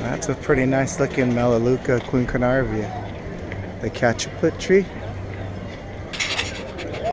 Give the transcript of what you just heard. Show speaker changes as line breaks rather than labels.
That's a pretty nice looking Melaleuca quinquenarvia. The catchaput tree.